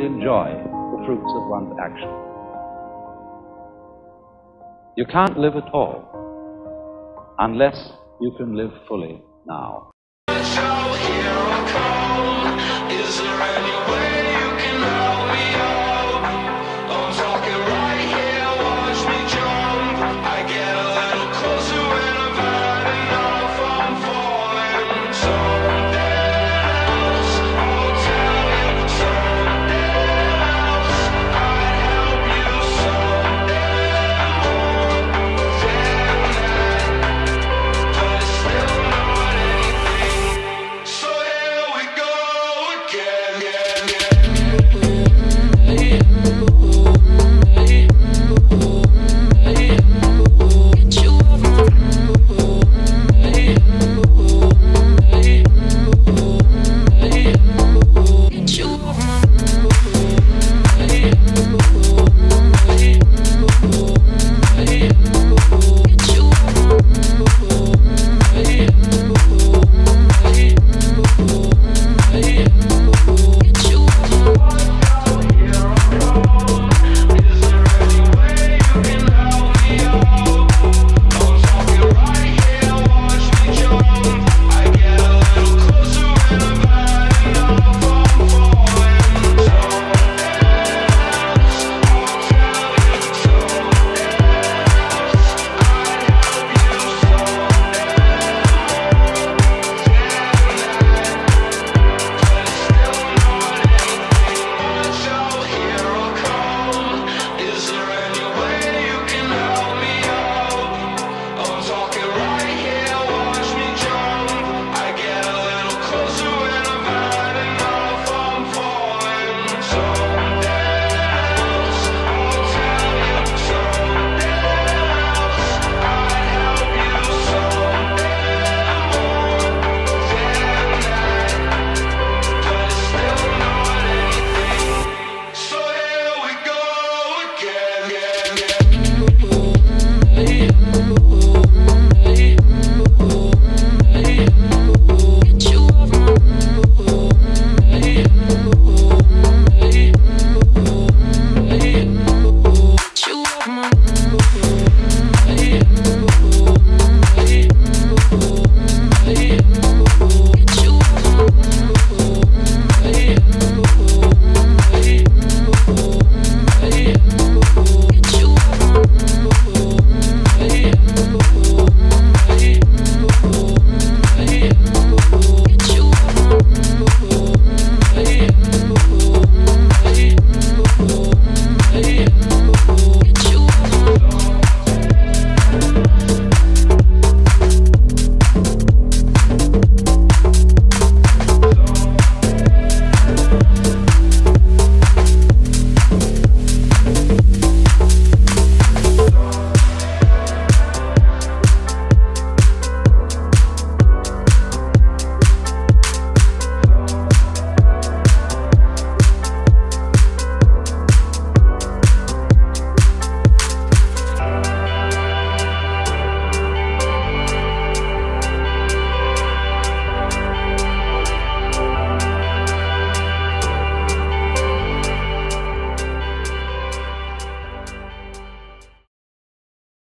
enjoy the fruits of one's action. You can't live at all unless you can live fully now. yeah, yeah.